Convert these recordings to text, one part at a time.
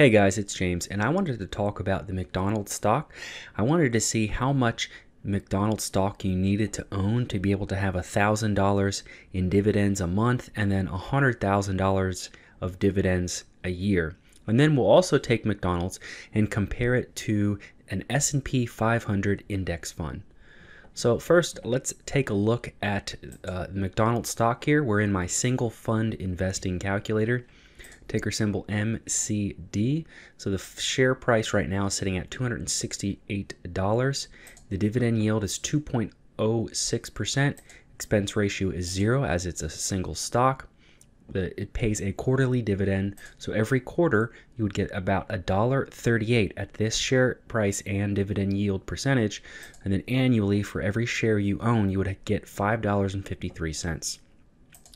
Hey guys, it's James, and I wanted to talk about the McDonald's stock. I wanted to see how much McDonald's stock you needed to own to be able to have $1,000 in dividends a month and then $100,000 of dividends a year. And then we'll also take McDonald's and compare it to an S&P 500 index fund. So first, let's take a look at uh, McDonald's stock here. We're in my single fund investing calculator ticker symbol MCD. So the share price right now is sitting at $268. The dividend yield is 2.06%. Expense ratio is zero as it's a single stock. It pays a quarterly dividend. So every quarter you would get about $1.38 at this share price and dividend yield percentage. And then annually for every share you own, you would get $5.53.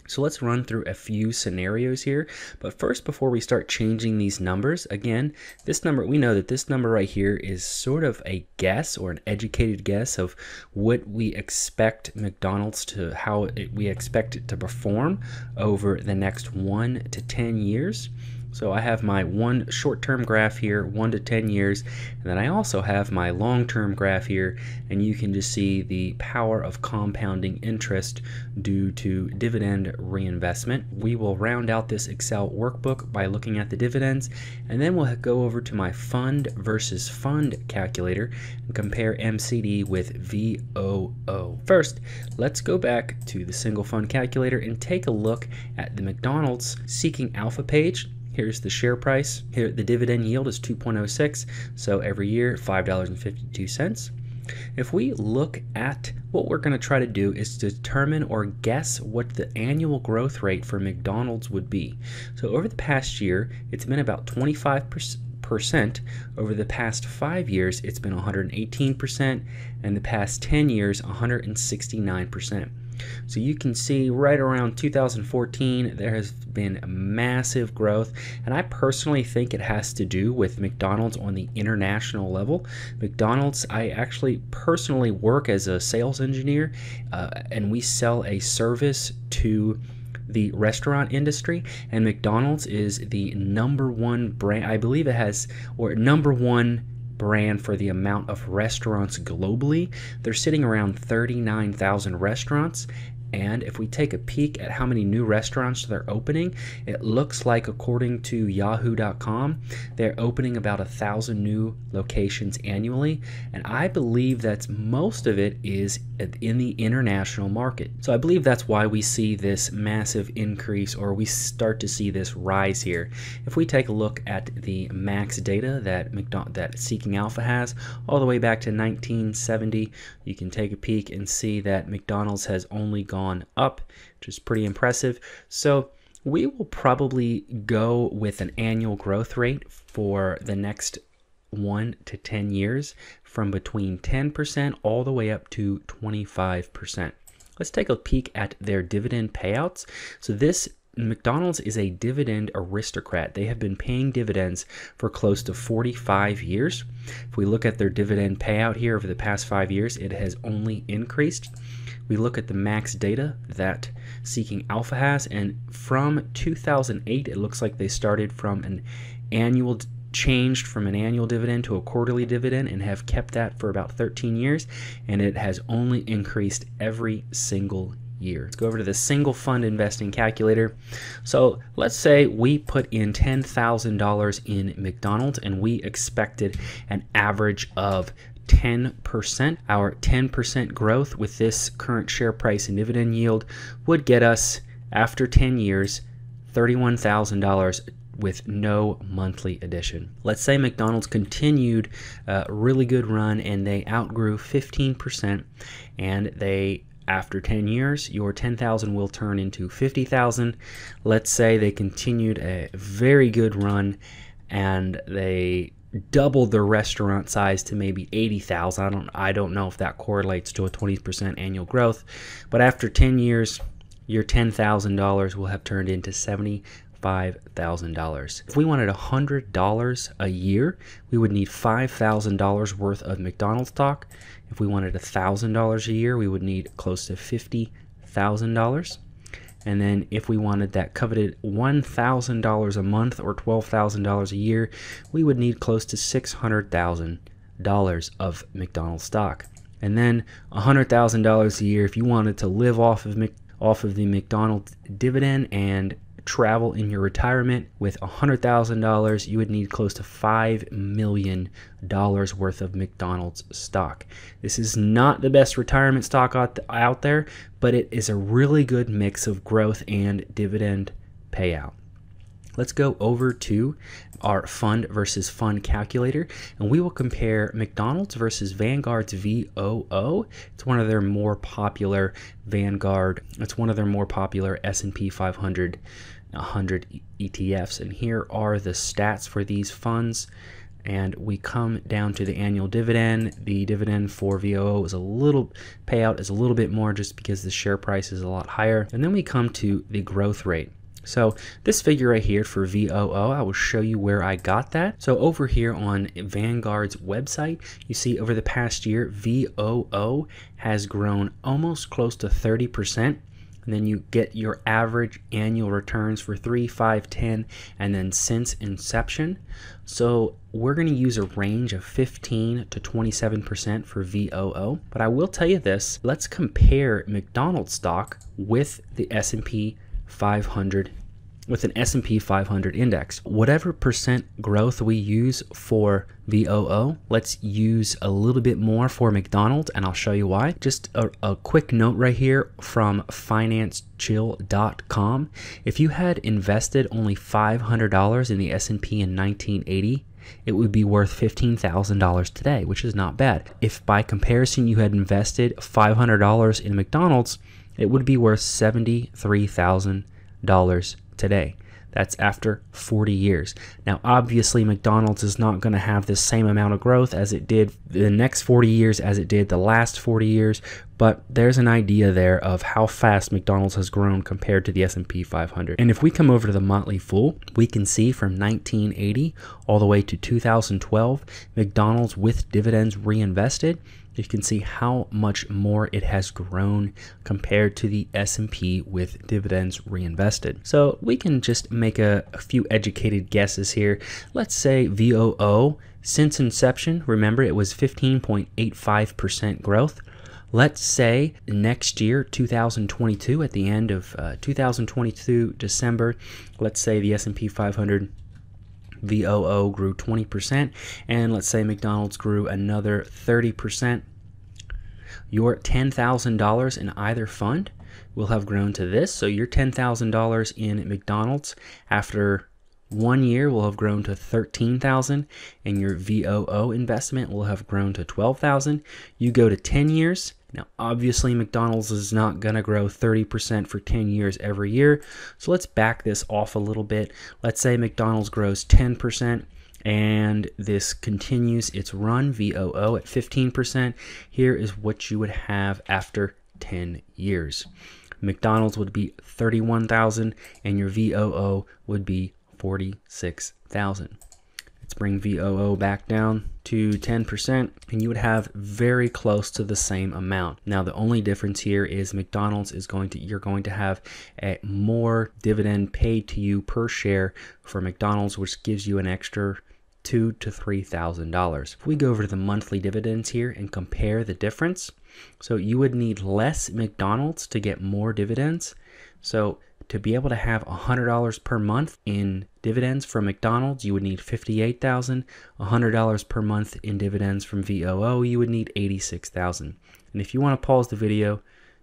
So let's run through a few scenarios here. But first, before we start changing these numbers, again, this number, we know that this number right here is sort of a guess or an educated guess of what we expect McDonald's to, how it, we expect it to perform over the next one to 10 years. So I have my one short-term graph here, one to 10 years, and then I also have my long-term graph here, and you can just see the power of compounding interest due to dividend reinvestment. We will round out this Excel workbook by looking at the dividends, and then we'll go over to my fund versus fund calculator and compare MCD with VOO. First, let's go back to the single fund calculator and take a look at the McDonald's Seeking Alpha page Here's the share price. Here the dividend yield is 2.06, so every year $5.52. If we look at what we're going to try to do is determine or guess what the annual growth rate for McDonald's would be. So over the past year, it's been about 25. Percent. Over the past five years, it's been 118%, and the past 10 years, 169%. So you can see right around 2014, there has been massive growth. And I personally think it has to do with McDonald's on the international level. McDonald's, I actually personally work as a sales engineer, uh, and we sell a service to the restaurant industry and McDonald's is the number one brand I believe it has or number one brand for the amount of restaurants globally. They're sitting around 39,000 restaurants and if we take a peek at how many new restaurants they're opening, it looks like, according to Yahoo.com, they're opening about a thousand new locations annually. And I believe that most of it is in the international market. So I believe that's why we see this massive increase or we start to see this rise here. If we take a look at the max data that McDonald that Seeking Alpha has all the way back to 1970, you can take a peek and see that McDonald's has only gone gone up, which is pretty impressive. So we will probably go with an annual growth rate for the next one to 10 years from between 10% all the way up to 25%. Let's take a peek at their dividend payouts. So this McDonald's is a dividend aristocrat. They have been paying dividends for close to 45 years. If we look at their dividend payout here over the past five years, it has only increased we look at the max data that Seeking Alpha has, and from 2008, it looks like they started from an annual changed from an annual dividend to a quarterly dividend and have kept that for about 13 years, and it has only increased every single year. Let's go over to the single fund investing calculator. So let's say we put in $10,000 in McDonald's and we expected an average of 10%. Our 10% growth with this current share price and dividend yield would get us, after 10 years, $31,000 with no monthly addition. Let's say McDonald's continued a really good run and they outgrew 15% and they after 10 years your 10,000 will turn into 50,000. Let's say they continued a very good run and they doubled their restaurant size to maybe 80,000. I don't I don't know if that correlates to a 20% annual growth, but after 10 years, your $10,000 will have turned into $75,000. If we wanted $100 a year, we would need $5,000 worth of McDonald's stock. If we wanted $1,000 a year, we would need close to $50,000. And then if we wanted that coveted $1,000 a month or $12,000 a year, we would need close to $600,000 of McDonald's stock. And then $100,000 a year if you wanted to live off of Mc, off of the McDonald's dividend and travel in your retirement with $100,000, you would need close to $5 million worth of McDonald's stock. This is not the best retirement stock out there, but it is a really good mix of growth and dividend payout. Let's go over to our fund versus fund calculator and we will compare McDonald's versus Vanguard's VOO. It's one of their more popular Vanguard, it's one of their more popular S&P 500 100 ETFs. And here are the stats for these funds. And we come down to the annual dividend. The dividend for VOO is a little payout is a little bit more just because the share price is a lot higher. And then we come to the growth rate. So this figure right here for VOO, I will show you where I got that. So over here on Vanguard's website, you see over the past year, VOO has grown almost close to 30% and then you get your average annual returns for 3 5 10 and then since inception. So we're going to use a range of 15 to 27% for VOO but I will tell you this let's compare McDonald's stock with the S&P 500 with an S&P 500 index. Whatever percent growth we use for VOO, let's use a little bit more for McDonald's and I'll show you why. Just a, a quick note right here from financechill.com. If you had invested only $500 in the S&P in 1980, it would be worth $15,000 today, which is not bad. If by comparison you had invested $500 in McDonald's, it would be worth $73,000 today. That's after 40 years. Now, obviously, McDonald's is not going to have the same amount of growth as it did the next 40 years as it did the last 40 years, but there's an idea there of how fast McDonald's has grown compared to the S&P 500. And if we come over to the Motley Fool, we can see from 1980 all the way to 2012, McDonald's with dividends reinvested you can see how much more it has grown compared to the S&P with dividends reinvested. So we can just make a, a few educated guesses here. Let's say VOO since inception, remember it was 15.85% growth. Let's say next year, 2022, at the end of uh, 2022 December, let's say the S&P 500 VOO grew 20%, and let's say McDonald's grew another 30%. Your $10,000 in either fund will have grown to this. So your $10,000 in McDonald's after one year will have grown to 13,000 and your VOO investment will have grown to 12,000. You go to 10 years, now, obviously, McDonald's is not going to grow 30% for 10 years every year. So let's back this off a little bit. Let's say McDonald's grows 10% and this continues its run VOO at 15%. Here is what you would have after 10 years. McDonald's would be 31,000 and your VOO would be 46,000. Let's bring VOO back down to 10% and you would have very close to the same amount. Now the only difference here is McDonald's is going to you're going to have a more dividend paid to you per share for McDonald's which gives you an extra two to three thousand dollars. If we go over to the monthly dividends here and compare the difference, so you would need less McDonald's to get more dividends. So to be able to have a $100 per month in dividends from McDonald's, you would need $58,000. $100 per month in dividends from VOO, you would need 86,000. And if you want to pause the video,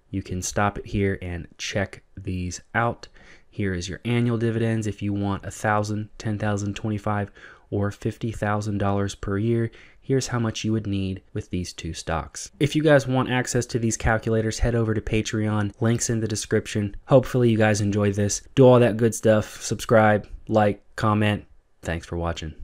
you can stop it here and check these out. Here is your annual dividends if you want $1,000, 10,000, 25 or $50,000 per year, here's how much you would need with these two stocks. If you guys want access to these calculators, head over to Patreon, links in the description. Hopefully you guys enjoyed this. Do all that good stuff, subscribe, like, comment. Thanks for watching.